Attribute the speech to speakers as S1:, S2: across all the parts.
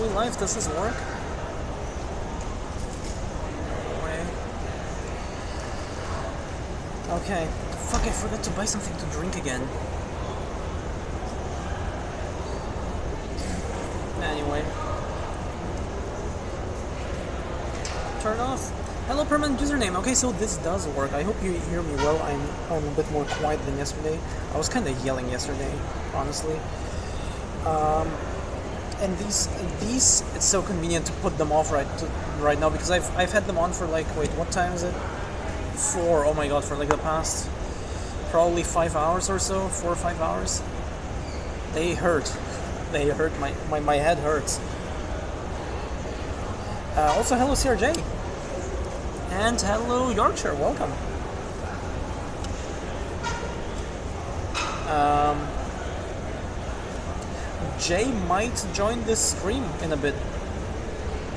S1: we live? Does this work? Okay. Fuck, I forgot to buy something to drink again. Anyway. Turn off. Hello, permanent username. Okay, so this does work. I hope you hear me well. I'm, I'm a bit more quiet than yesterday. I was kind of yelling yesterday, honestly. Um, and these, these, it's so convenient to put them off right to, right now because I've, I've had them on for like, wait, what time is it? Four. Oh my god, for like the past probably five hours or so, four or five hours. They hurt. They hurt. My my, my head hurts. Uh, also, hello CRJ. And hello Yorkshire. Welcome. Um, Jay might join this stream in a bit.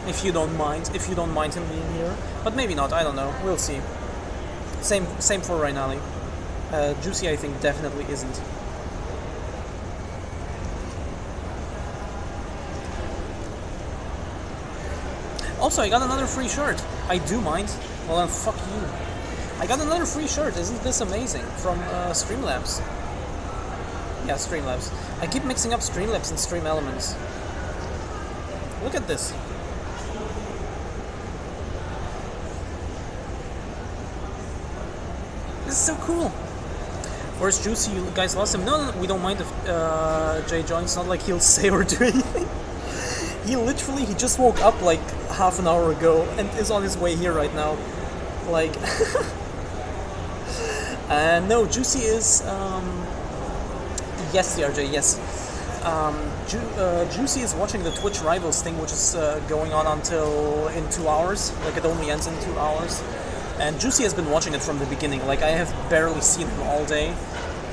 S1: If you don't mind, if you don't mind him being here, but maybe not. I don't know. We'll see. Same, same for Rainali. Uh, Juicy, I think, definitely isn't. Also, I got another free shirt. I do mind. Well, then fuck you. I got another free shirt. Isn't this amazing? From uh, Streamlabs. Yeah, Streamlabs. I keep mixing up Streamlabs and Stream Elements. Look at this. This is so cool. Where's Juicy? You guys lost him. No, no, we don't mind if uh, Jay joins. Not like he'll say or do anything. he literally he just woke up like half an hour ago and is on his way here right now. Like, and no, Juicy is um, yes, CRJ, yes. Um, Ju- uh, Juicy is watching the Twitch Rivals thing, which is uh, going on until in two hours. Like it only ends in two hours. And Juicy has been watching it from the beginning. Like I have barely seen him all day,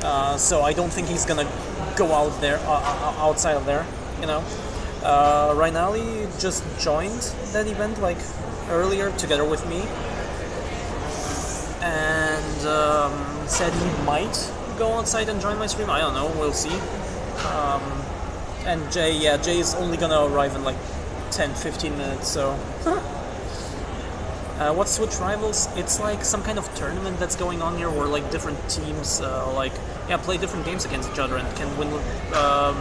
S1: uh, so I don't think he's gonna go out there, uh, uh, outside of there. You know. Uh, Rainali just joined that event like earlier together with me, and um, said he might go outside and join my stream. I don't know. We'll see. Um, and Jay, yeah, Jay is only gonna arrive in like 10, 15 minutes. So. Uh, what's Switch Rivals? It's like some kind of tournament that's going on here where like different teams uh, like yeah play different games against each other and can win um,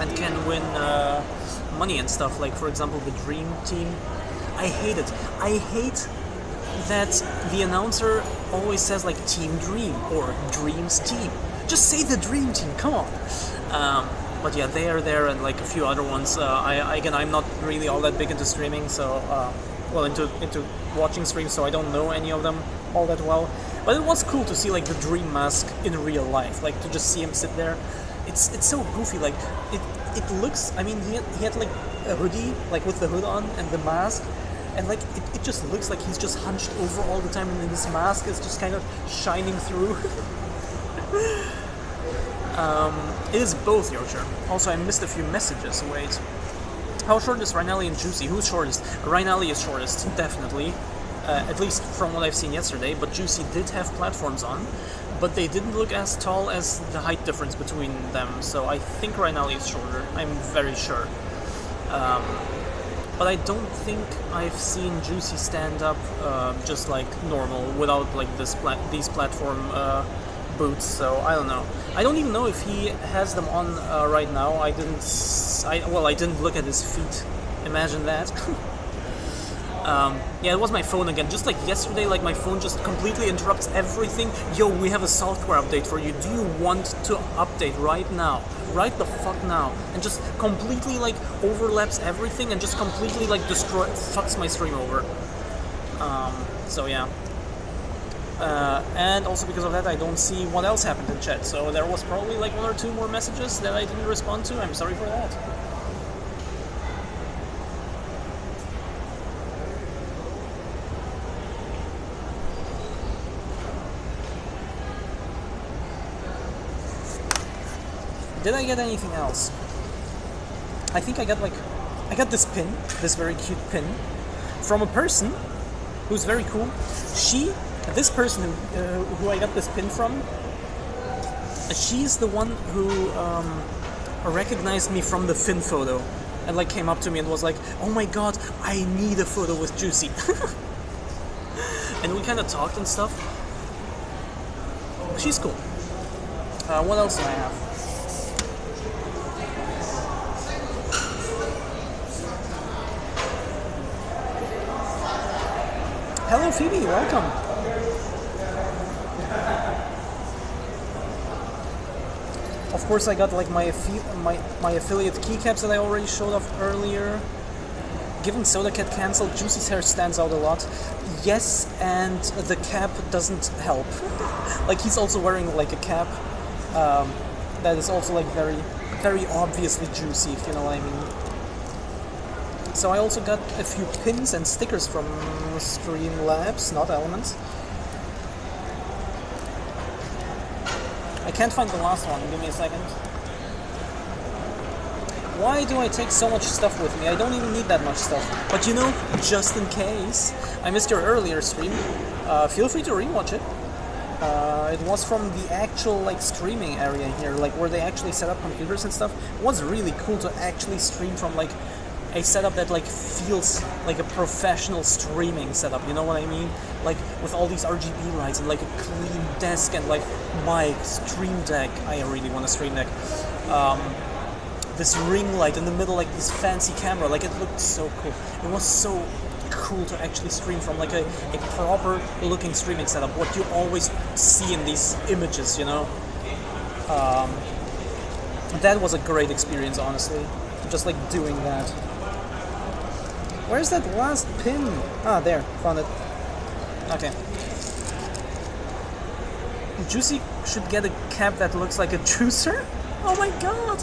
S1: and can win uh, money and stuff. Like for example, the Dream Team. I hate it. I hate that the announcer always says like Team Dream or Dreams Team. Just say the Dream Team. Come on. Um, but yeah, they are there and like a few other ones. Uh, I, again, I'm not really all that big into streaming, so uh, well into into watching streams, so I don't know any of them all that well. But it was cool to see like the Dream Mask in real life, like to just see him sit there. It's it's so goofy. Like it it looks. I mean, he had, he had like a hoodie, like with the hood on and the mask. And like it, it just looks like he's just hunched over all the time, and then his mask is just kind of shining through. Um, it is both Yorkshire. Also, I missed a few messages. Wait. How short is Rainelli and Juicy? Who's shortest? Rainelli is shortest, definitely. Uh, at least from what I've seen yesterday. But Juicy did have platforms on, but they didn't look as tall as the height difference between them. So I think Rainelli is shorter. I'm very sure. Um, but I don't think I've seen Juicy stand up uh, just like normal without like this pla- these platform uh, boots. So I don't know. I don't even know if he has them on uh, right now. I didn't. I well, I didn't look at his feet. Imagine that. um, yeah, it was my phone again. Just like yesterday, like my phone just completely interrupts everything. Yo, we have a software update for you. Do you want to update right now? Right the fuck now? And just completely like overlaps everything and just completely like destroy fucks my stream over. Um, so yeah. Uh, and also because of that, I don't see what else happened in chat. So there was probably like one or two more messages that I didn't respond to. I'm sorry for that. Did I get anything else? I think I got like, I got this pin, this very cute pin, from a person who's very cool. She, this person who, uh, who I got this pin from, she's the one who um, recognized me from the Finn photo. and like came up to me and was like, "Oh my god, I need a photo with Juicy." and we kind of talked and stuff. She's cool. Uh, what else do I have? Hello, Phoebe. Welcome. Of course, I got like my my my affiliate keycaps that I already showed off earlier. Given Soda Cat cancelled, Juicy's hair stands out a lot. Yes, and the cap doesn't help. like he's also wearing like a cap um, that is also like very, very obviously juicy, if you know what I mean. So I also got a few pins and stickers from Streamlabs, not Elements. I can't find the last one. Give me a second. Why do I take so much stuff with me? I don't even need that much stuff. But you know, just in case I missed your earlier stream, uh, feel free to rewatch it. Uh, it was from the actual like streaming area here, like where they actually set up computers and stuff. It was really cool to actually stream from like a setup that like feels like a professional streaming setup. You know what I mean? Like with all these RGB lights and like a clean desk and like my stream deck. I really want a stream deck. Um, this ring light in the middle, like this fancy camera, like it looked so cool. It was so cool to actually stream from like a, a proper looking streaming setup, what you always see in these images, you know. Um, that was a great experience, honestly. Just like doing that. Where's that last pin? Ah, there, found it. Okay. Juicy should get a cap that looks like a juicer? Oh my god!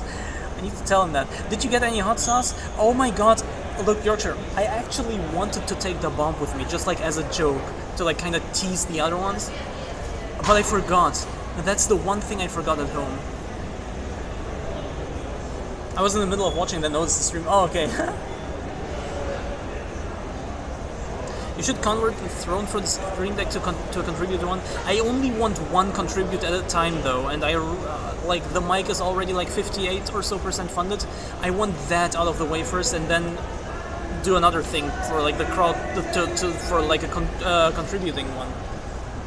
S1: I need to tell him that. Did you get any hot sauce? Oh my god, look Yorkshire, I actually wanted to take the bomb with me, just like as a joke, to like kind of tease the other ones. But I forgot. That's the one thing I forgot at home. I was in the middle of watching the notice the stream. Oh, okay. you should convert the throne for the stream deck to, con to a contributor one. I only want one contribute at a time though, and I uh, like the mic is already like 58 or so percent funded. I want that out of the way first, and then do another thing for like the crowd to, to for like a con uh, contributing one.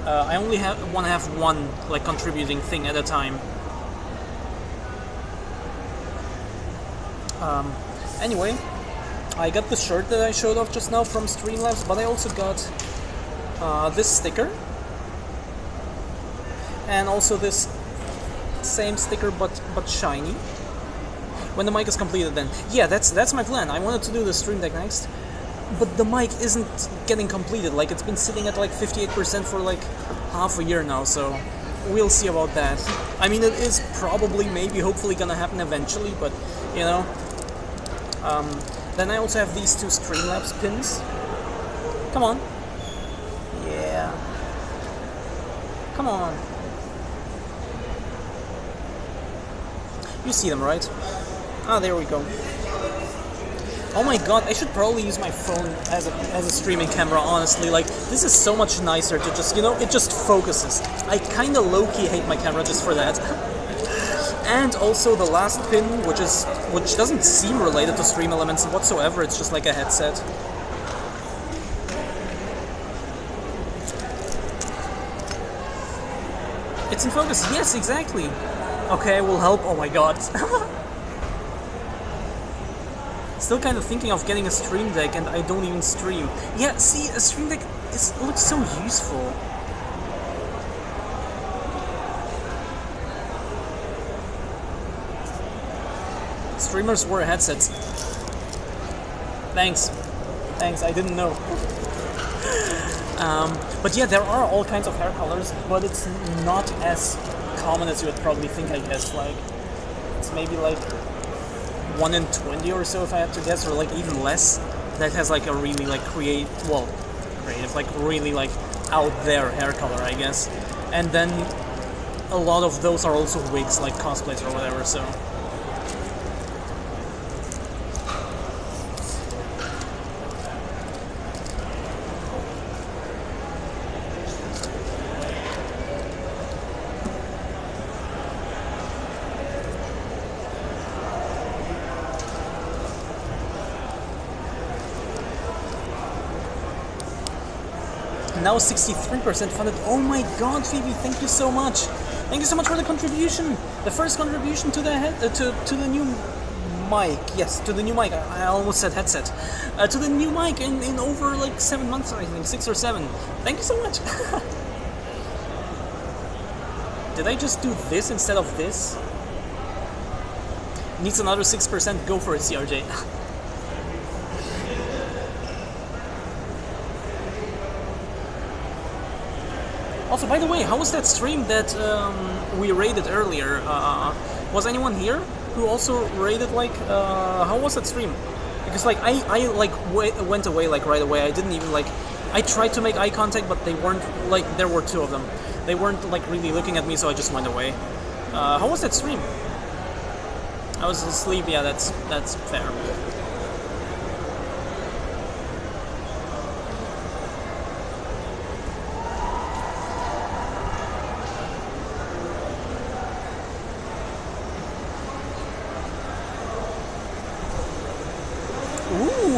S1: Uh, I only have want to have one like contributing thing at a time. Um, anyway, I got the shirt that I showed off just now from Streamlabs, but I also got uh, this sticker and also this same sticker but but shiny. When the mic is completed, then yeah, that's that's my plan. I wanted to do the stream deck next, but the mic isn't getting completed. Like it's been sitting at like 58% for like half a year now, so we'll see about that. I mean, it is probably, maybe, hopefully gonna happen eventually, but you know. Um, then I also have these two Streamlabs pins. Come on. Yeah. Come on. You see them, right? Ah, there we go. Oh my god, I should probably use my phone as a, as a streaming camera, honestly. Like, this is so much nicer to just, you know, it just focuses. I kinda low-key hate my camera just for that. and also the last pin, which is which doesn't seem related to stream elements whatsoever, it's just like a headset. It's in focus, yes, exactly. Okay, will help, oh my god. Still kind of thinking of getting a stream deck and I don't even stream. Yeah, see, a stream deck is, looks so useful. Streamers wear headsets. Thanks. Thanks, I didn't know. um, but yeah, there are all kinds of hair colors, but it's not as common as you would probably think, I guess. Like, it's maybe like 1 in 20 or so, if I had to guess, or like even less, that has like a really like create, well, creative, like really like out there hair color, I guess. And then a lot of those are also wigs, like cosplays or whatever, so. Now 63% funded. Oh my god, Phoebe, thank you so much. Thank you so much for the contribution. The first contribution to the head, uh, to to the new mic. Yes, to the new mic. I, almost said headset. Uh, to the new mic in, in over like seven months, I think six or seven. Thank you so much. Did I just do this instead of this? Needs another six percent. Go for it, CRJ. Also, by the way, how was that stream that um, we raided earlier? Uh, was anyone here who also raided? Like, uh, how was that stream? Because like I, I like went away like right away. I didn't even like. I tried to make eye contact, but they weren't like. There were two of them. They weren't like really looking at me, so I just went away. Uh, how was that stream? I was asleep. Yeah, that's that's fair.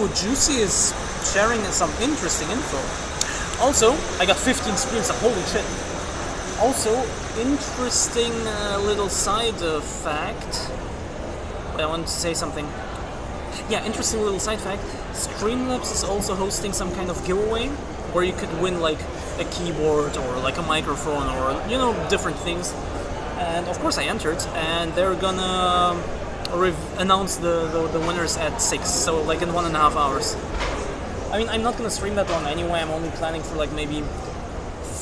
S1: Juicy is sharing some interesting info. Also, I got 15 screens of holy shit. Also, interesting uh, little side fact. I want to say something. Yeah, interesting little side fact. Streamlabs is also hosting some kind of giveaway where you could win like a keyboard or like a microphone or you know different things. And of course, I entered, and they're gonna announce the, the, the winners at 6, so like in one and a half hours. I mean, I'm not gonna stream that one anyway, I'm only planning for like maybe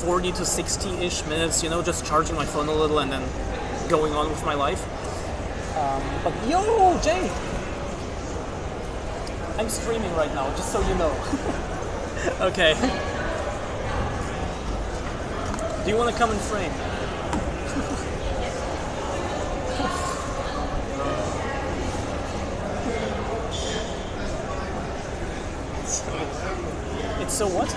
S1: 40 to 60-ish minutes, you know, just charging my phone a little and then going on with my life. Um, but yo, Jay! I'm streaming right now, just so you know. okay. Do you want to come in frame? So what?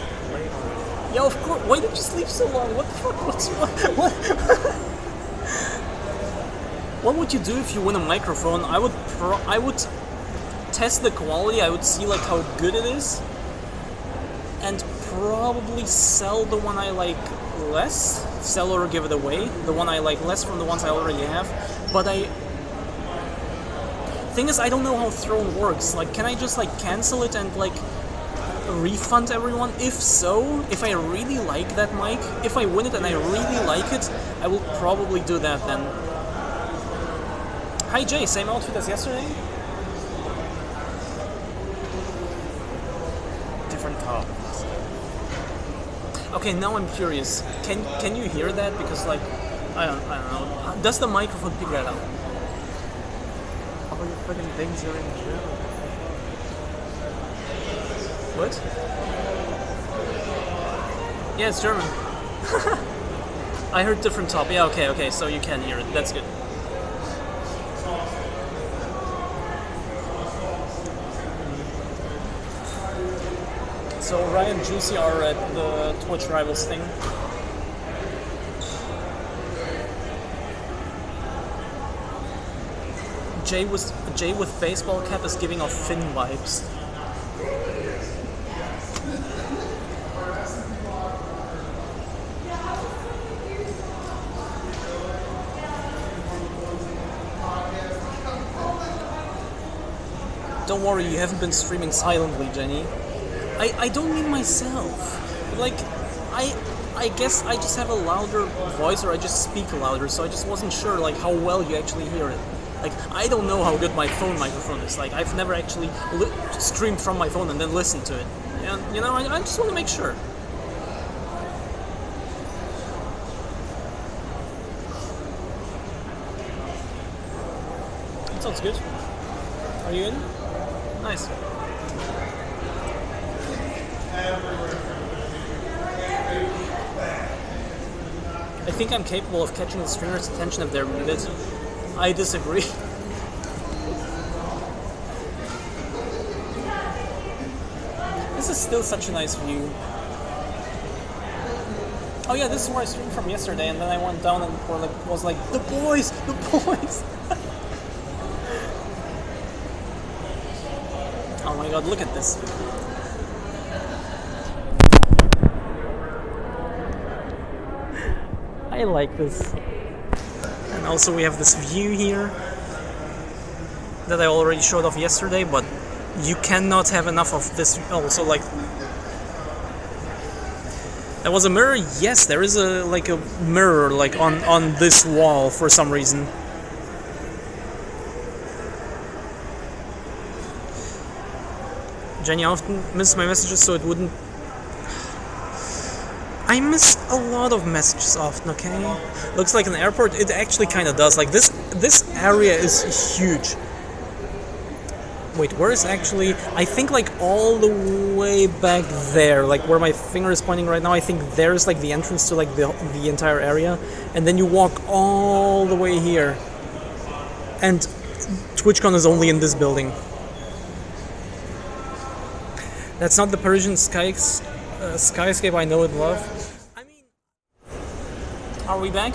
S1: Yeah, of course. Why did you sleep so long? What the fuck? What's what? What? what would you do if you win a microphone? I would pro- I would test the quality. I would see like how good it is, and probably sell the one I like less, sell or give it away. The one I like less from the ones I already have. But I thing is, I don't know how Throne works. Like, can I just like cancel it and like refund everyone? If so, if I really like that mic, if I win it and I really like it, I will probably do that then. Hi Jay, same outfit as yesterday?
S2: Different top.
S1: Okay, now I'm curious. Can can you hear that? Because like, I don't, I don't know. Does the microphone pick that up?
S2: All your fucking things are in German.
S1: What? Yeah, it's German. I heard different top. Yeah, okay, okay, so you can hear it. That's good. So Ryan and Juicy are at the Twitch Rivals thing. Jay with Jay with baseball cap is giving off Finn vibes. Don't worry, you haven't been streaming silently, Jenny. I, I don't mean myself. Like, I I guess I just have a louder voice or I just speak louder, so I just wasn't sure like how well you actually hear it. Like, I don't know how good my phone microphone is. Like, I've never actually li- streamed from my phone and then listened to it. And, you know, I, I just want to make sure. That sounds good. Are you in? Nice. I think I'm capable of catching the streamer's attention if they're muted. I disagree. this is still such a nice view. Oh yeah, this is where I streamed from yesterday, and then I went down and was like, the boys, the boys. god, look at this. I like this. And also we have this view here that I already showed off yesterday, but you cannot have enough of this also oh, like there was a mirror yes there is a like a mirror like on on this wall for some reason Jenny often missed my messages, so it wouldn't. I miss a lot of messages often. Okay, looks like an airport. It actually kind of does. Like this, this area is huge. Wait, where is actually? I think like all the way back there, like where my finger is pointing right now. I think there's like the entrance to like the the entire area, and then you walk all the way here. And TwitchCon is only in this building. That's not the Parisian sky, uh, skyscape I know and love. I mean, are we back?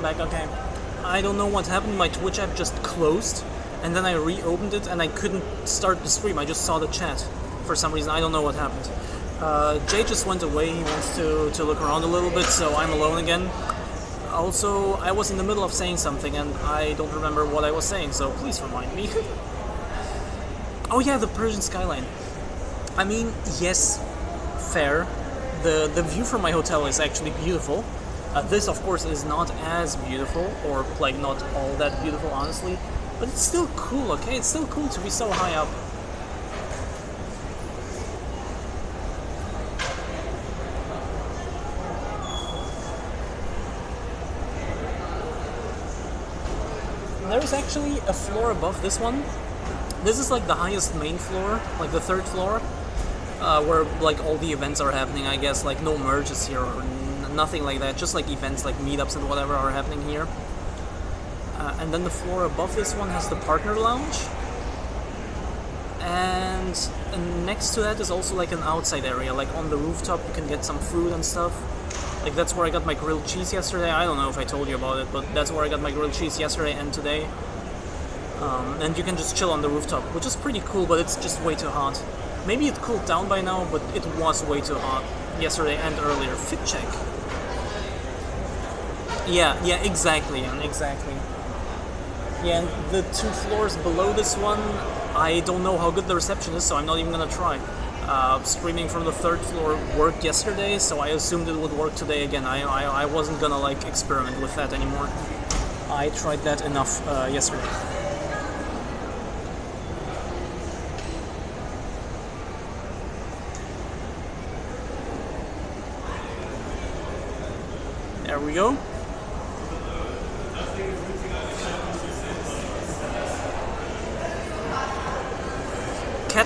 S1: Back, okay. I don't know what happened. My Twitch app just closed, and then I reopened it, and I couldn't start the stream. I just saw the chat for some reason. I don't know what happened. Uh, Jay just went away. He wants to, to look around a little bit, so I'm alone again. Also, I was in the middle of saying something and I don't remember what I was saying, so please remind me. oh yeah, the Persian skyline. I mean, yes, fair. The the view from my hotel is actually beautiful. Uh, this, of course, is not as beautiful, or like not all that beautiful, honestly. But it's still cool, okay? It's still cool to be so high up. There's actually a floor above this one. This is like the highest main floor, like the third floor, uh, where like all the events are happening. I guess like no merges here or nothing like that. Just like events, like meetups and whatever are happening here. Uh, and then the floor above this one has the partner lounge. And, and next to that is also like an outside area, like on the rooftop you can get some food and stuff. Like that's where I got my grilled cheese yesterday. I don't know if I told you about it, but that's where I got my grilled cheese yesterday and today. Um, and you can just chill on the rooftop, which is pretty cool, but it's just way too hot. Maybe it cooled down by now, but it was way too hot yesterday and earlier. Fit check. Yeah, yeah, exactly, and exactly. Yeah, and the two floors below this one, I don't know how good the reception is, so I'm not even gonna try. Uh, streaming from the third floor worked yesterday, so I assumed it would work today again. I, I, I wasn't gonna like experiment with that anymore. I tried that enough uh, yesterday. There we go.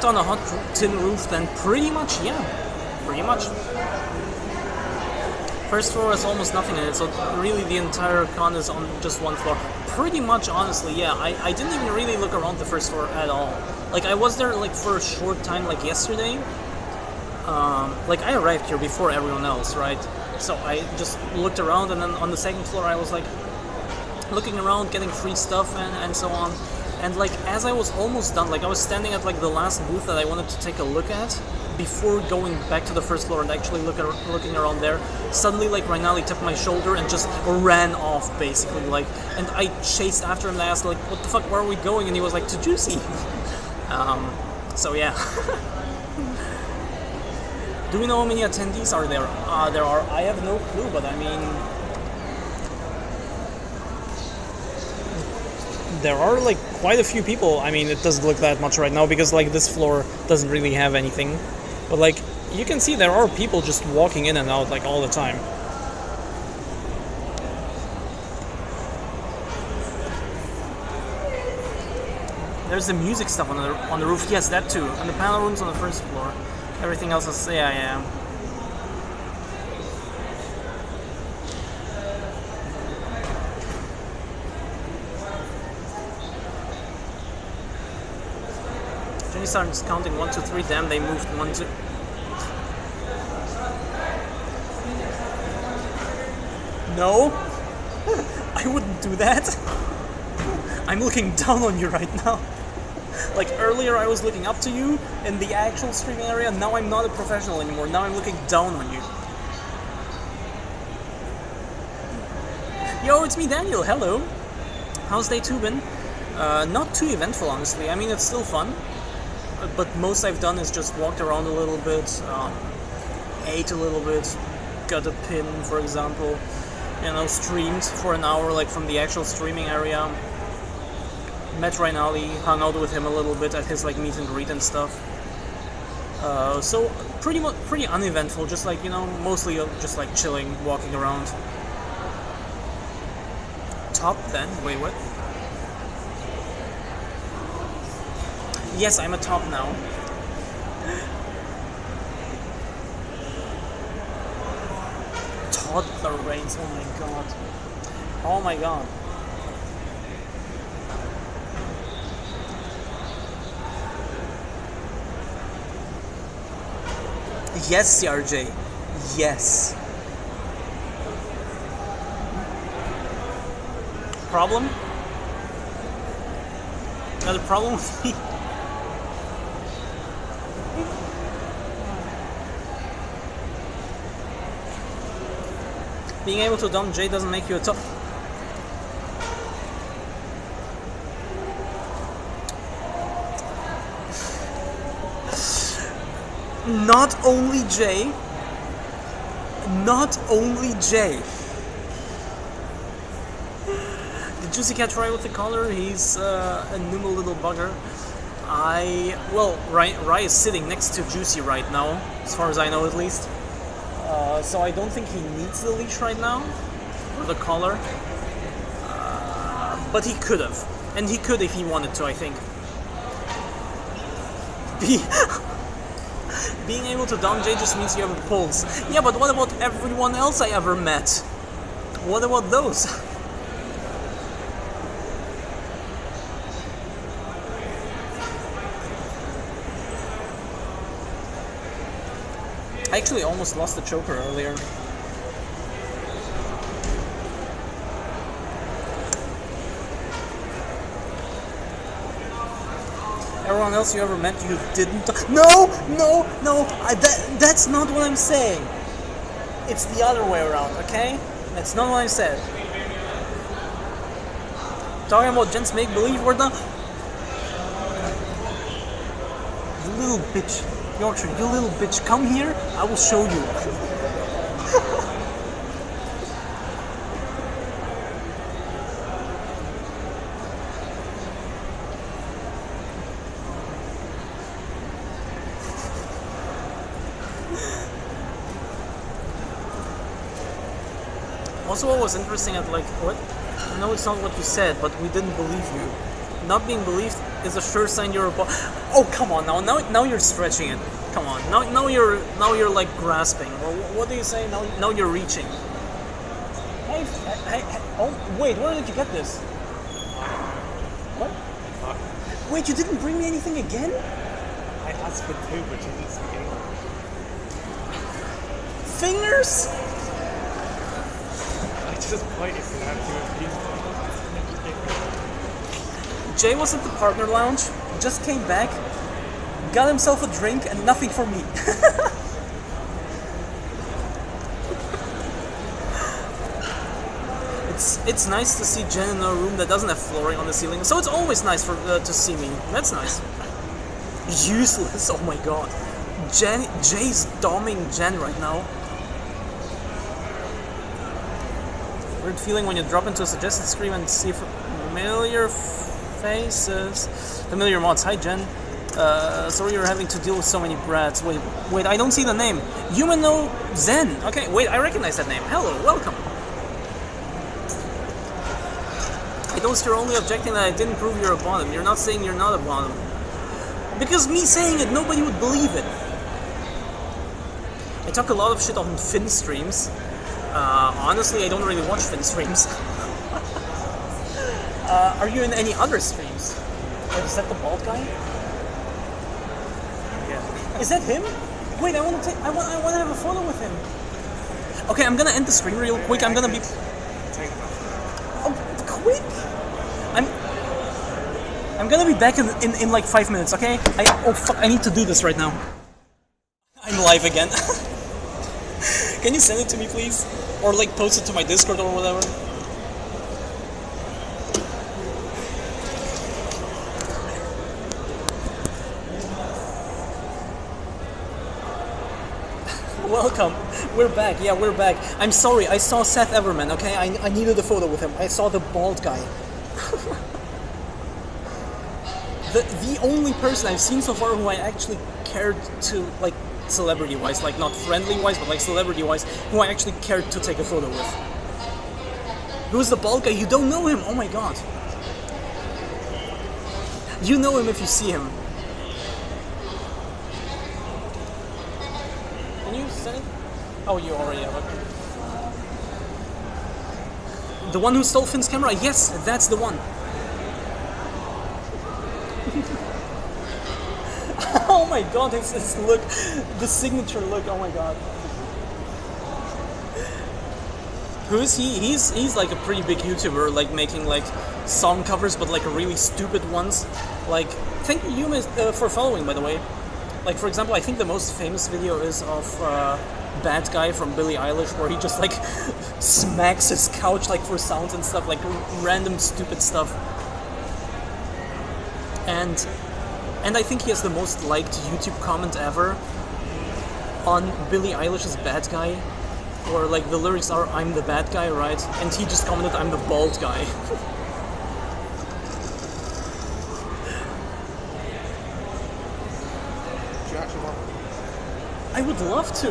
S1: On a hot tin roof, then pretty much, yeah, pretty much. First floor has almost nothing in it, so really the entire con is on just one floor. Pretty much, honestly, yeah. I, I didn't even really look around the first floor at all. Like, I was there, like, for a short time, like, yesterday. Um, like, I arrived here before everyone else, right? So I just looked around, and then on the second floor, I was, like, looking around, getting free stuff, and, and so on. And, like, as I was almost done, like, I was standing at, like, the last booth that I wanted to take a look at before going back to the first floor and actually look at, looking around there, suddenly like Rainali tapped my shoulder and just ran off basically like and I chased after him and I asked like what the fuck where are we going and he was like to Juicy. um, so yeah. Do we know how many attendees are there? Uh, there are. I have no clue, but I mean, there are like quite a few people. I mean, it doesn't look that much right now because like this floor doesn't really have anything. But like you can see there are people just walking in and out like all the time. There's the music stuff on the on the roof. Yes, that too. And the panel rooms on the first floor. Everything else is yeah, yeah. Jenny starts counting one, two, three. Damn, they moved one, two. No, I wouldn't do that. I'm looking down on you right now. Like earlier, I was looking up to you in the actual streaming area. Now I'm not a professional anymore. Now I'm looking down on you. Yo, it's me, Daniel. Hello. How's day two been? Uh, not too eventful, honestly. I mean, it's still fun, but most I've done is just walked around a little bit, um, ate a little bit, got a pin, for example. You know, streamed for an hour, like from the actual streaming area met Ryan hung out with him a little bit at his like meet and greet and stuff. Uh, so pretty much pretty uneventful, just like you know, mostly uh, just like chilling, walking around. Top then? Wait, what? Yes, I'm a top now. Toddler reigns. Oh my god. Oh my god. Yes, CRJ. Yes. Problem? Another problem with me? Being able to dump J doesn't make you a top. not only Jay, not only Jay. Did Juicy catch right with the collar? He's uh, a nimble little bugger. I well, Rai, Rai is sitting next to Juicy right now, as far as I know at least. Uh, so I don't think he needs the leash right now, or the collar. Uh, but he could have, and he could if he wanted to. I think. Be being able to down J just means you have a pulse. Yeah, but what about everyone else I ever met? What about those? I actually almost lost the choker earlier. everyone else you ever met you didn't. No, no, no. I, that that's not what I'm saying. It's the other way around. Okay, that's not what I said. Talking about gents make believe we're done. Little bitch, Yorkshire. You little bitch. Come here. I will show you. Also, what was interesting at like what? I know it's not what you said, but we didn't believe you. Not being believed is a sure sign you're a bo- Oh come on now, now now you're stretching it. Come on, now now you're now you're like grasping. Well, what do you say? Now now you're reaching. Hey, hey, hey oh wait, where did you get this? What? Wait, you didn't bring me anything again?
S2: I asked for two, but you didn't speak English.
S1: Fingers?
S2: I just pointed to have
S1: to Jay was at the partner lounge, just came back, got himself a drink, and nothing for me. it's it's nice to see Jen in a room that doesn't have flooring on the ceiling, so it's always nice for uh, to see me. That's nice. Useless. Oh my god. Jen Jay's doming Jen right now. Weird feeling when you drop into a suggested screen and see familiar faces. Familiar mods. Hi, Jen. Uh, sorry you're having to deal with so many brats. Wait, wait, I don't see the name. Humano Zen. Okay, wait, I recognize that name. Hello, welcome. I noticed you're only objecting that I didn't prove you're a bottom. You're not saying you're not a bottom. Because me saying it, nobody would believe it. I talk a lot of shit on Finn streams. Uh, honestly, I don't really watch Finn streams. uh, are you in any other streams? Wait, is that the bald guy?
S2: Yeah.
S1: Is that him? Wait, I want to. I want. I want to have a photo with him. Okay, I'm gonna end the stream real quick. I'm gonna be. Oh, quick! I'm. I'm gonna be back in, in, in like five minutes, okay? I, oh fuck, I need to do this right now. I'm live again. Can you send it to me, please? Or like post it to my Discord or whatever? Welcome. We're back. Yeah, we're back. I'm sorry. I saw Seth Everman. Okay, I, I needed a photo with him. I saw the bald guy. the the only person I've seen so far who I actually cared to like celebrity wise, like not friendly wise, but like celebrity wise, who I actually cared to take a photo with. Who's the bald guy? You don't know him. Oh my god. You know him if you see him. Can you send? Oh, you already have it. The one who stole Finn's camera? Yes, that's the one. oh my god, it's his look, the signature look, oh my god. Who is he? He's he's like a pretty big YouTuber, like making like song covers, but like really stupid ones. Like, thank you uh, for following, by the way. Like for example, I think the most famous video is of uh, Bad Guy from Billie Eilish, where he just like smacks his couch like for sounds and stuff, like r- random stupid stuff. And and I think he has the most liked YouTube comment ever on Billie Eilish's Bad Guy, where like the lyrics are "I'm the bad guy," right? And he just commented "I'm the bald guy."
S2: Do you actually want?
S1: I would love to.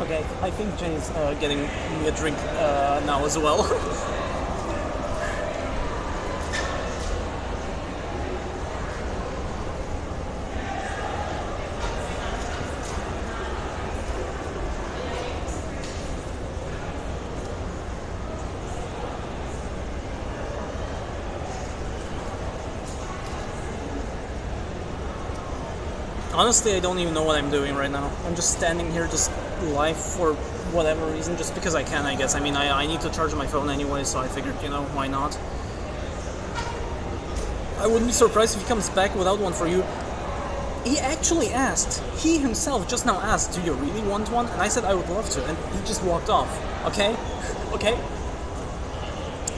S1: okay, I think Jenny's uh, getting me a drink uh, now as well. Honestly, I don't even know what I'm doing right now. I'm just standing here, just live for whatever reason, just because I can, I guess. I mean, I, I need to charge my phone anyway, so I figured, you know, why not? I wouldn't be surprised if he comes back without one for you. He actually asked, he himself just now asked, Do you really want one? And I said I would love to, and he just walked off. Okay? okay?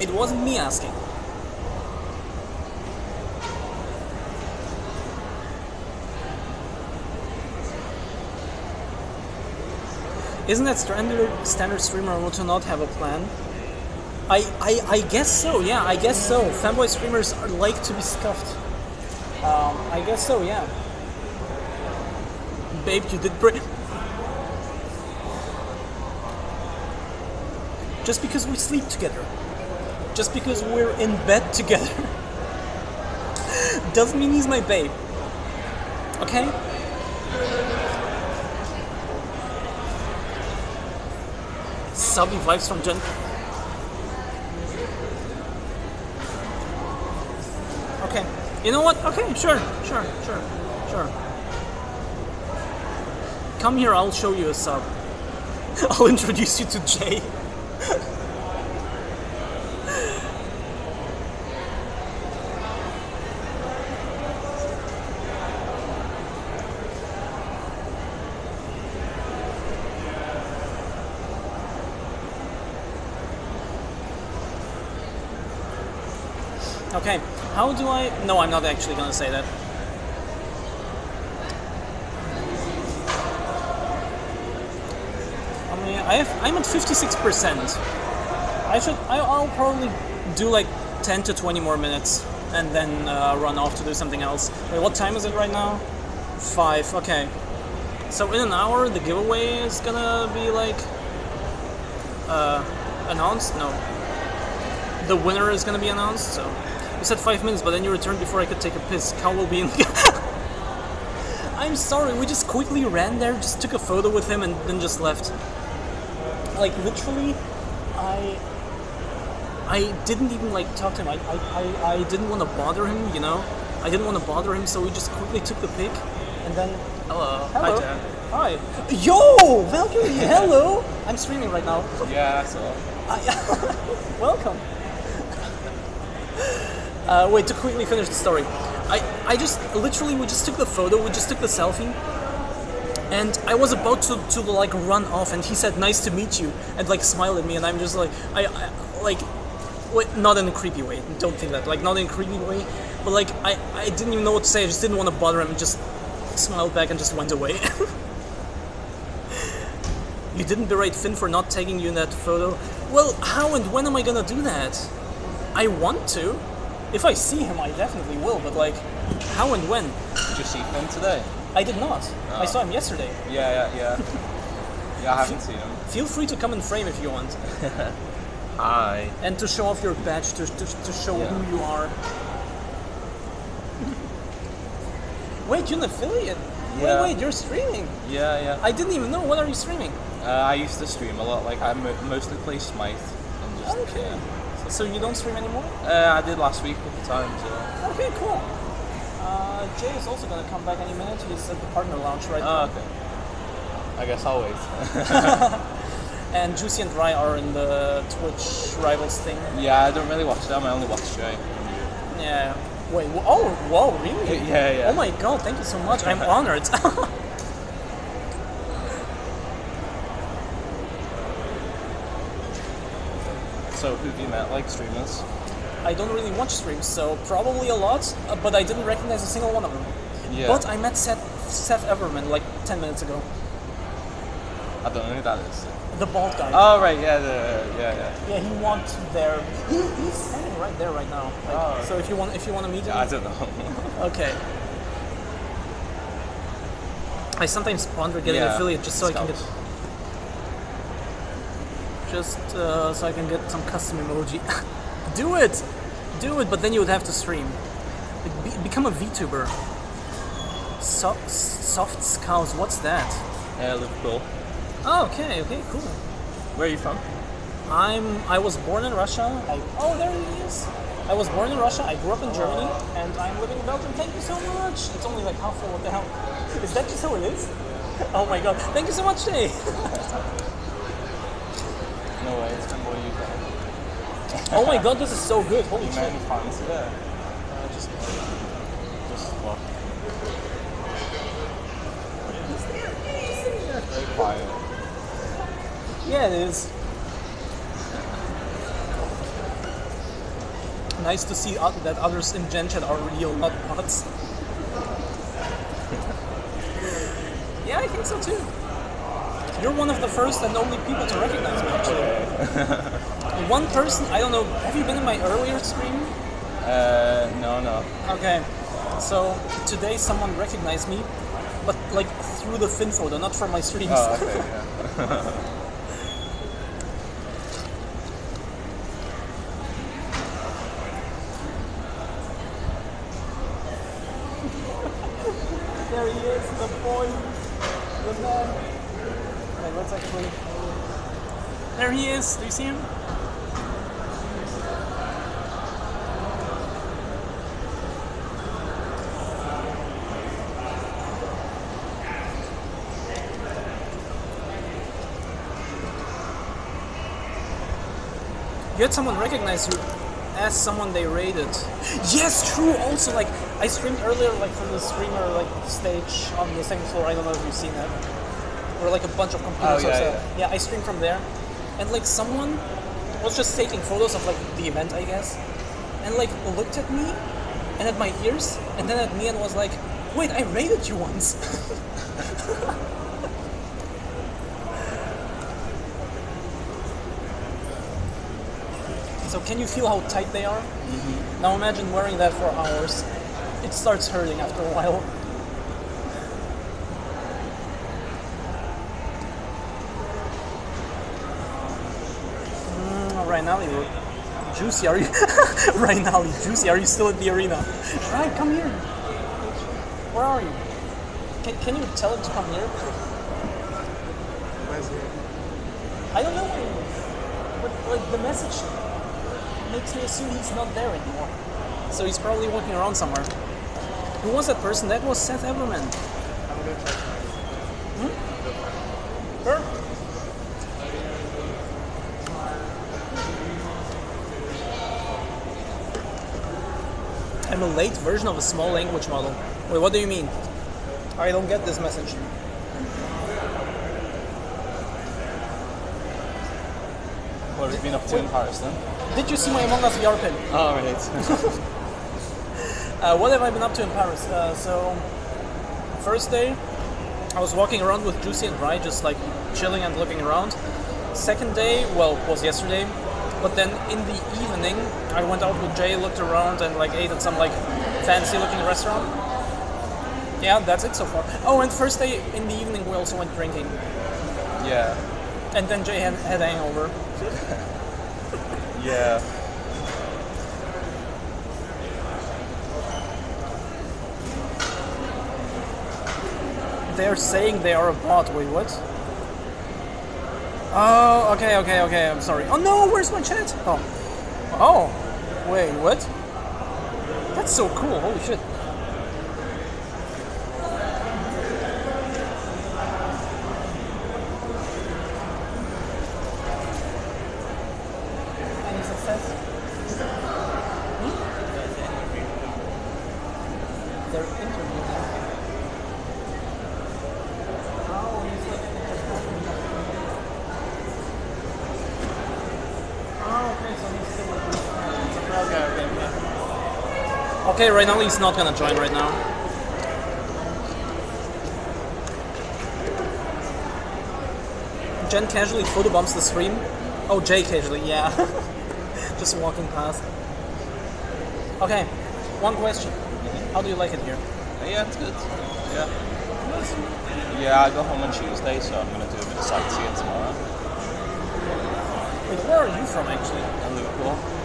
S1: It wasn't me asking. Isn't that standard standard streamer mode to not have a plan? I, I I guess so. Yeah, I guess so. Femboy streamers are like to be scuffed. Um, I guess so. Yeah. Babe, you did great. Just because we sleep together, just because we're in bed together, doesn't mean he's my babe. Okay? Subby vibes from Jen. Okay. You know what? Okay, sure, sure, sure, sure. Come here, I'll show you a sub. I'll introduce you to Jay. Okay, how do I. No, I'm not actually gonna say that. I mean, I have, I'm at 56%. I should. I'll probably do like 10 to 20 more minutes and then uh, run off to do something else. Wait, what time is it right now? 5, okay. So in an hour, the giveaway is gonna be like. Uh, announced? No. The winner is gonna be announced, so. You said five minutes, but then you returned before I could take a piss. Cal will be in. I'm sorry, we just quickly ran there, just took a photo with him, and then just left. Like literally, I. I didn't even like talk to him. I, I, I, I didn't want to bother him, you know. I didn't want to bother him, so we just quickly took the pic, and then
S3: Hello.
S1: hello.
S3: Hi, Jen.
S1: Hi. Yo, Valkyrie. hello. I'm streaming right now.
S3: Yeah, so
S1: Welcome. Uh, wait, to quickly finish the story. I, I just, literally, we just took the photo, we just took the selfie, and I was about to, to like run off, and he said, nice to meet you, and like smiled at me, and I'm just like, I, I like, wait, not in a creepy way, don't think that, like, not in a creepy way, but like, I, I didn't even know what to say, I just didn't want to bother him, just smiled back and just went away. you didn't berate Finn for not taking you in that photo. Well, how and when am I gonna do that? I want to. If I see him, I definitely will, but like, how and when?
S3: did you see him today?
S1: I did not. I saw him yesterday.
S3: Yeah, yeah, yeah. yeah, I haven't seen him.
S1: Feel free to come and frame if you want.
S3: Hi.
S1: And to show off your badge, to, to, to show
S3: Yeah.
S1: who you are. Wait, you're an affiliate?
S3: Yeah.
S1: Wait, wait, you're streaming?
S3: Yeah, yeah.
S1: I didn't even know. What are you streaming?
S3: Uh, I used to stream a lot. Like I mo- mostly play Smite and just
S1: Okay.
S3: yeah.
S1: So you don't stream anymore?
S3: Uh, I did last week a couple times.
S1: Okay, cool. Uh, Jay is also gonna come back any minute. He's at the partner lounge right
S3: Oh,
S1: now.
S3: okay. I guess I'll wait.
S1: And Juicy and Rye are in the Twitch rivals thing.
S3: yeah, I don't really watch them. I only watch Jay.
S1: Yeah. Wait. Oh, whoa, really?
S3: Yeah, yeah.
S1: Oh my god, thank you so much. I'm honored.
S3: So who have you met? Like streamers?
S1: I don't really watch streams, so probably a lot, uh, but I didn't recognize a single one of them.
S3: Yeah.
S1: But I met Seth, Seth Everman like 10 minutes ago.
S3: I don't know who that is.
S1: The bald guy.
S3: Oh right, yeah, the yeah, yeah.
S1: yeah, he wants there. He, he's standing right there right now. Like,
S3: Oh.
S1: So if you want, if you want to meet him,
S3: I don't know.
S1: okay. I sometimes ponder getting an
S3: Yeah,
S1: affiliate just so I can get,
S3: scouts.
S1: Just uh, so I can get some custom emoji. Do it, do it. But then you would have to stream. Be, become a VTuber. So, soft scouse. What's that?
S3: Yeah, Liverpool.
S1: Oh, okay, okay, cool.
S3: Where are you from?
S1: I'm. I was born in Russia. I, oh, there he is. I was born in Russia. I grew up in Germany, and I'm living in Belgium. Thank you so much. It's only like half full. What the hell? Is that just how it is? Oh my god! Thank you so much, Jay.
S3: No way, it's been more UK.
S1: Oh my god, this is so good. Holy shit!
S3: any fans?
S1: Uh, just
S3: Just what? Very quiet.
S1: yeah, it is. Nice to see that others in Jen Chat are real, not bots. yeah, I think so too. You're one of the first and only people to recognize me, actually. one person, I don't know, have you been in my earlier stream?
S3: Uh, no, no.
S1: Okay, so today someone recognized me, but like through the Fin photo, not from my streams.
S3: Oh, okay, yeah.
S1: There he is, the boy, the man. Wait, let's actually. There he is. Do you see him? You had someone recognize you as someone they rated. Yes, true. Also, like I streamed earlier, like from the streamer like stage on the second floor. I don't know if you've seen that. Where like a bunch of computers.
S3: Oh, yeah,
S1: are
S3: yeah.
S1: yeah. I streamed from there, and like someone was just taking photos of like the event, I guess, and like looked at me and at my ears, and then at me and was like, "Wait, I rated you once." So can you feel how tight they are? Mm-hmm. Now imagine wearing that for hours. It starts hurting after a while. Juicy, are you? Rainali, Juicy, are you still at the arena? Right, come here. Where are you? Can, can you tell him to come here?
S2: Where's he?
S1: I don't know where he is. But like the message makes me assume he's not there anymore. So he's probably walking around somewhere. Who was that person? That was Seth Everman.
S2: go check mine.
S1: Sure. I'm a late version of a small language model. Wait, what do you mean? I don't get this message.
S3: What have you been up to in Paris then?
S1: Did you see my Among Us VR pin?
S3: Oh, right.
S1: Uh, what have I been up to in Paris? Uh, so, first day, I was walking around with Juicy and Rye, just like chilling and looking around. Second day, well, was yesterday, but then in the evening, I went out with Jay, looked around, and like ate at some like fancy-looking restaurant. Yeah, that's it so far. Oh, and first day in the evening, we also went drinking,
S3: yeah.
S1: and then Jay had, had a hangover.
S3: Yeah.
S1: They're saying they are a bot. Wait, what? Oh, okay, okay, okay. I'm sorry. Oh no, where's my chat? Oh, oh, wait, what? That's so cool. Holy shit. Any success? Hmm? They're interviewing. Oh, he's like Oh, okay, so he's still like Okay, okay, yeah. Okay, right now he's not gonna join right now. Jen casually photobomps the stream. Oh, Jay casually, yeah. Just walking past. Okay, one question. How do you like it here?
S3: Yeah, it's good. Yeah. Yeah, I go home on Tuesday, so I'm gonna do a bit of sightseeing tomorrow.
S1: Wait, where are you from actually?
S3: And Liverpool.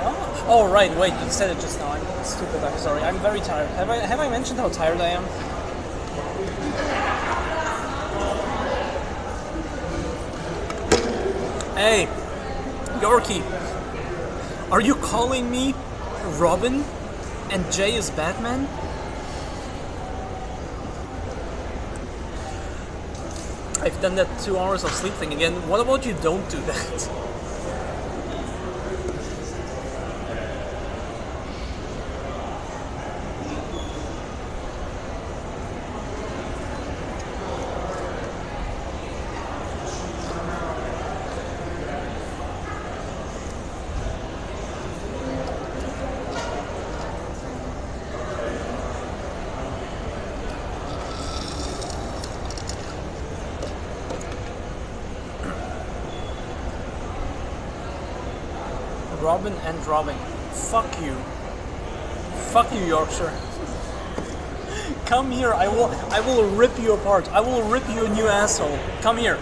S1: Oh, oh right, wait, you said it just now. I'm stupid, I'm sorry. I'm very tired. Have I have I mentioned how tired I am? Hey, Yorkie, are you calling me Robin and Jay is Batman? I've done that two hours of sleep thing again. What about you don't do that? And Robin. Fuck you. Fuck you, Yorkshire. Come here, I will I will rip you apart. I will rip you a new asshole. Come here.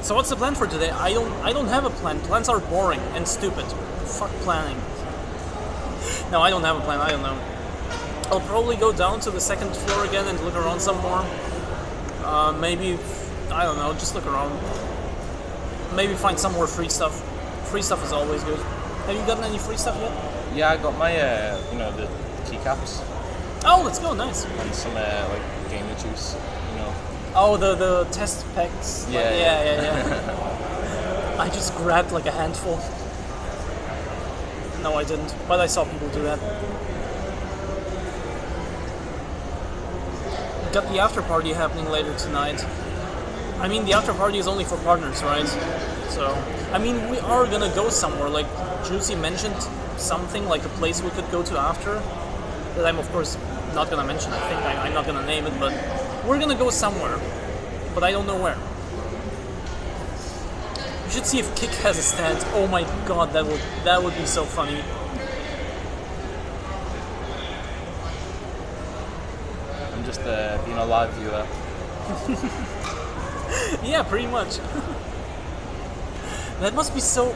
S1: So what's the plan for today? I don't I don't have a plan. Plans are boring and stupid. Fuck planning. No, I don't have a plan. I don't know. I'll probably go down to the second floor again and look around some more. Uh, maybe, I don't know, just look around. Maybe find some more free stuff. Free stuff is always good. Have you gotten any free stuff yet?
S3: Yeah, I got my, uh, you know, the keycaps
S1: Oh, let's go, nice.
S3: and some, uh, like, gamer juice, you know.
S1: Oh, the the test packs. Like,
S3: Yeah,
S1: yeah, yeah, yeah. I just grabbed like a handful. No, I didn't, but I saw people do that. Got the after party happening later tonight. I mean, the after party is only for partners, right? So, I mean, we are gonna go somewhere. Like Juicy mentioned something like a place we could go to after. That I'm of course not gonna mention. I think I, I'm not gonna name it, but we're gonna go somewhere. But I don't know where. You should see if Kick has a stand. Oh my god, that would that would be so funny.
S3: I'm just uh, being a live viewer.
S1: Yeah, pretty much. that must be so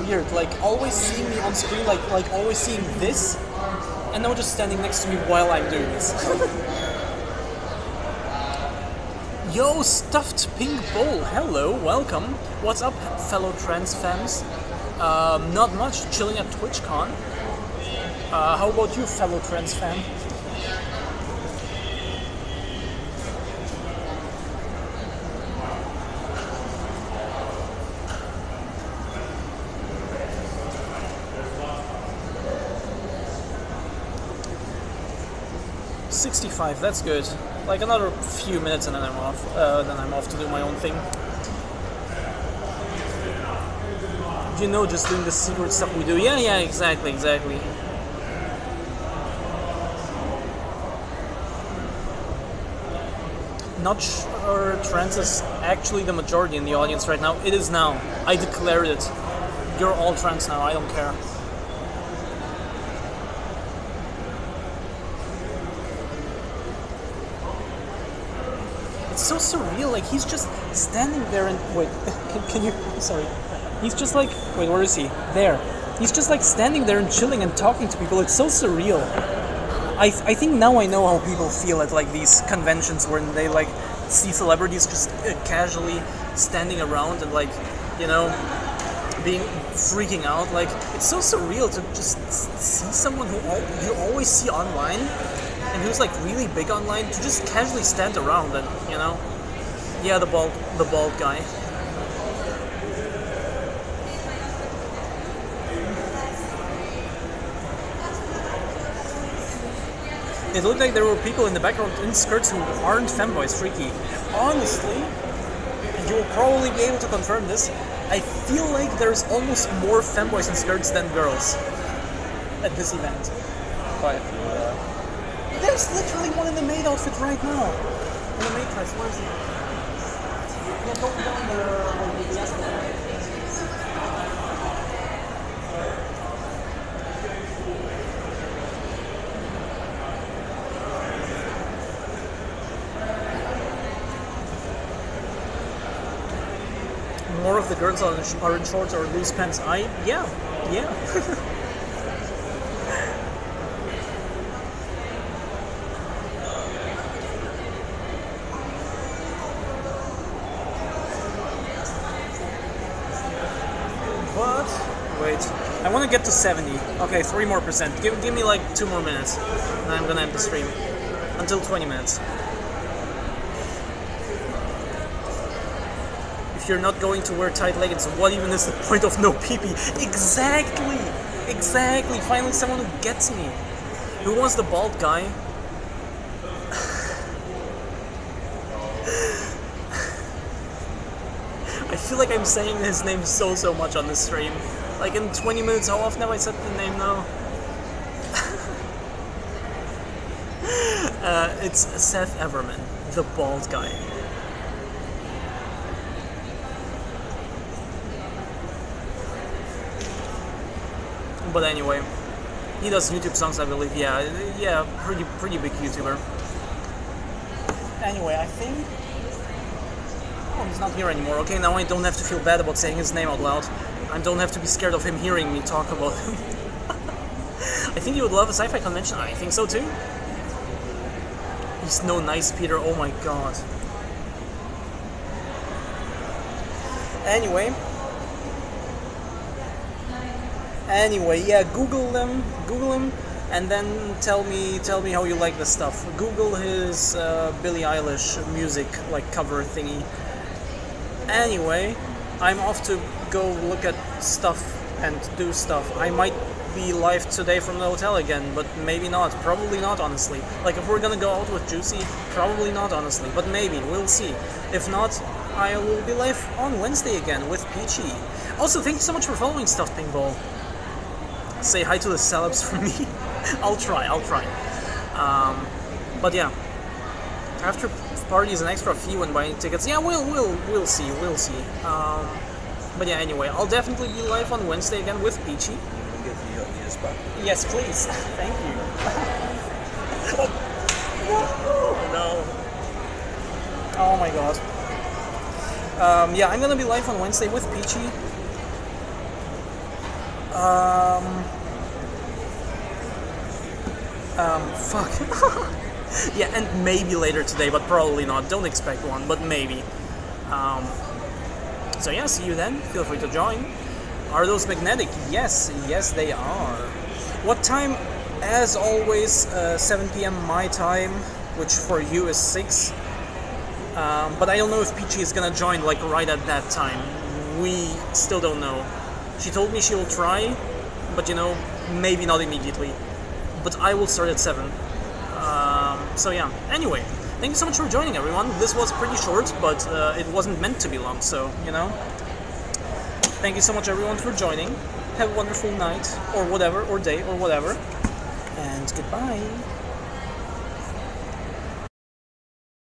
S1: weird. Like always seeing me on screen, like like always seeing this, and now just standing next to me while I'm doing this. Yo, stuffed pink bowl. Hello, welcome. What's up, fellow trans fans? Um, not much. Chilling at TwitchCon. Uh, how about you, fellow trans fan? Sixty-five. That's good. Like another few minutes and then I'm off. Uh, then I'm off to do my own thing. You know, just doing the secret stuff we do. Yeah, yeah, exactly, exactly. Not sure trans is actually the majority in the audience right now. It is now. I declared it. You're all trans now. I don't care. So surreal. Like he's just standing there and wait. Can, can you? Sorry. He's just like wait. Where is he? There. He's just like standing there and chilling and talking to people. It's so surreal. I, I think now I know how people feel at like these conventions when they like see celebrities just uh, casually standing around and like you know being freaking out like it's so surreal to just see someone who you always see online and who's like really big online to just casually stand around and you know yeah the bald the bald guy It looked like there were people in the background in skirts who aren't femboys, freaky. Honestly, and you will probably be able to confirm this, I feel like there's almost more femboys in skirts than girls at this event.
S3: Uh,
S1: There's literally one in the maid outfit right now. In the maid dress, where is he? Yeah, go there. the. More of the girls are in shorts or loose pants. I yeah yeah. But wait, I want to get to 70. Okay, three more percent. Give give me like two more minutes, and I'm gonna end the stream until 20 minutes. If you're not going to wear tight leggings, what even is the point of no PP? Exactly, exactly. Finally, someone who gets me. Who was the bald guy? I feel like I'm saying his name so so much on this stream. Like in 20 minutes, how often have I said the name now? uh, it's Seth Everman, the bald guy. But anyway, he does YouTube songs, I believe. Yeah, yeah, pretty pretty big YouTuber. Anyway, I think Oh, he's not here anymore. Okay, now I don't have to feel bad about saying his name out loud. I don't have to be scared of him hearing me talk about him. I think he would love a sci-fi convention. I think so too. He's no nice Peter. Oh my god. Anyway. Anyway, yeah, Google them, Google him, and then tell me tell me how you like the stuff. Google his uh, Billie Eilish music like cover thingy. Anyway, I'm off to go look at stuff and do stuff. I might be live today from the hotel again, but maybe not. Probably not, honestly. Like, if we're gonna go out with Juicy, probably not, honestly. But maybe, we'll see. If not, I will be live on Wednesday again with Peachy. Also, thank you so much for following Stuff Pinball. Say hi to the celebs for me. I'll try, I'll try. Um, but yeah, after party is an extra fee when buying tickets. Yeah, we'll we'll we'll see, we'll see. Um, but yeah, anyway, I'll definitely be live on Wednesday again with Peachy.
S3: you your spot.
S1: Yes, please. Thank you. oh, no. Oh my god. Um, yeah, I'm gonna be live on Wednesday with Peachy. Um. Um, fuck. yeah, and maybe later today, but probably not. Don't expect one, but maybe. Um, so yeah, see you then. Feel free to join. Are those magnetic? Yes, yes they are. What time? As always, uh, 7 p.m. my time, which for you is 6. Um, but I don't know if Peachy is gonna join like right at that time. We still don't know. She told me she will try, but you know, maybe not immediately. But I will start at 7. Um, so yeah, anyway, thank you so much for joining everyone. This was pretty short, but uh, it wasn't meant to be long, so you know. Thank you so much everyone for joining. Have a wonderful night, or whatever, or day, or whatever. And goodbye.